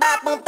bop, boom,